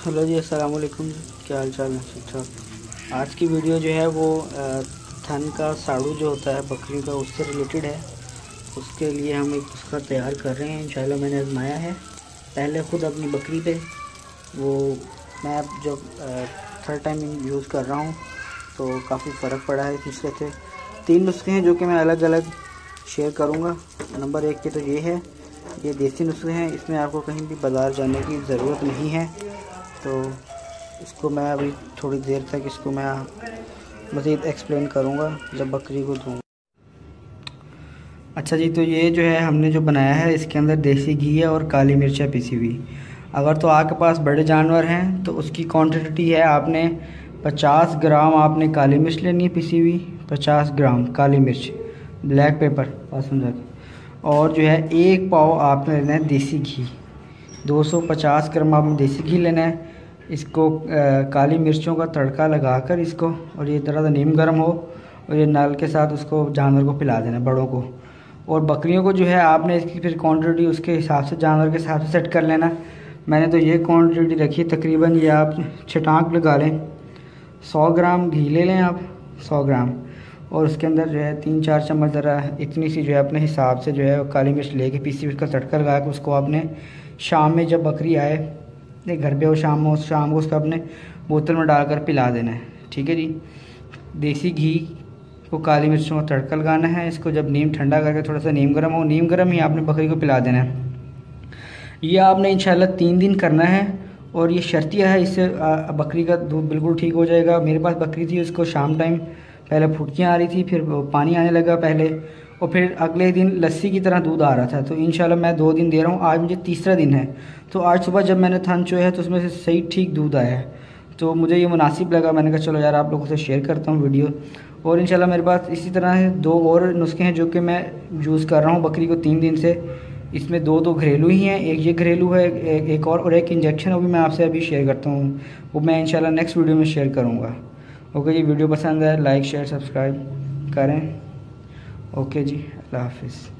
Hello जी, अस्सलाम वालेकुम क्या हाल चाल है? ठीक ठाक आज की वीडियो जो है वो थन का साड़ू जो होता है बकरियों का, उससे रिलेटेड है। उसके लिए हम एक उसका तैयार कर रहे हैं। इंशाल्लाह मैंने आजमाया है। पहले ख़ुद अपनी बकरी पे। वो मैं अब जब थर्ड टाइम यूज़ कर रहा हूँ तो काफ़ी फ़र्क पड़ा है नुस्खे से। तीन नुस्खे हैं जो कि मैं अलग अलग शेयर करूँगा। नंबर एक के तो ये है। ये देसी नुस्खे हैं। इसमें आपको कहीं भी बाज़ार जाने की ज़रूरत नहीं है। तो इसको मैं अभी थोड़ी देर तक इसको मैं मज़ीद एक्सप्लेन करूँगा, जब बकरी को दूँगा। अच्छा जी तो ये जो है हमने जो बनाया है, इसके अंदर देसी घी है और काली मिर्च पिसी हुई। अगर तो आपके पास बड़े जानवर हैं तो उसकी क्वांटिटी है आपने 50 ग्राम आपने काली मिर्च लेनी है पिसी हुई। 50 ग्राम काली मिर्च ब्लैक पेपर पास समझा। और जो है एक पाव आपने लेना है देसी घी। 250 ग्राम आपने देसी घी लेना है। इसको आ, काली मिर्चों का तड़का लगाकर इसको और ये तरह से नीम गर्म हो और ये नल के साथ उसको जानवर को पिला देना बड़ों को। और बकरियों को जो है आपने इसकी फिर क्वांटिटी उसके हिसाब से जानवर के हिसाब से सेट कर लेना। मैंने तो ये क्वांटिटी रखी तकरीबन ये आप छटाक लगा लें। सौ ग्राम घी ले लें आप सौ ग्राम। और उसके अंदर जो है तीन चार चम्मच ज़रा इतनी सी जो है अपने हिसाब से जो है काली मिर्च लेके पीसी उसका तड़का लगा के उसको आपने शाम में जब बकरी आए, नहीं, घर पे हो, शाम हो, शाम को उसको अपने बोतल में डालकर पिला देना है। ठीक है जी? देसी घी को काली मिर्चों का तड़का लगाना है, इसको जब नीम ठंडा करके थोड़ा सा नीम गर्म हो, नीम गर्म ही आपने बकरी को पिला देना है। ये आपने इंशाल्लाह तीन दिन करना है और ये शर्तिया है, इससे बकरी का दूध बिल्कुल ठीक हो जाएगा। मेरे पास बकरी थी, उसको शाम टाइम पहले फुटकियाँ आ रही थी, फिर पानी आने लगा पहले। और फिर अगले दिन लस्सी की तरह दूध आ रहा था। तो इन मैं दो दिन दे रहा हूँ। आज मुझे तीसरा दिन है। तो आज सुबह जब मैंने थन चोया है तो उसमें से सही ठीक दूध आया है। तो मुझे ये मुनासिब लगा। मैंने कहा चलो यार आप लोगों से शेयर करता हूँ वीडियो। और इंशाल्लाह मेरे पास इसी तरह दो और नुस्खे हैं जो कि मैं यूज़ कर रहा हूँ बकरी को तीन दिन से। इसमें दो दो घरेलू ही हैं। एक ये घरेलू है एक, एक और और एक इंजेक्शन वो भी मैं आपसे अभी शेयर करता हूँ। वो मैं इंशाल्लाह नेक्स्ट वीडियो में शेयर करूँगा। ओके जी वीडियो पसंद है लाइक शेयर सब्सक्राइब करें। ओके जी अल्लाह हाफिज़।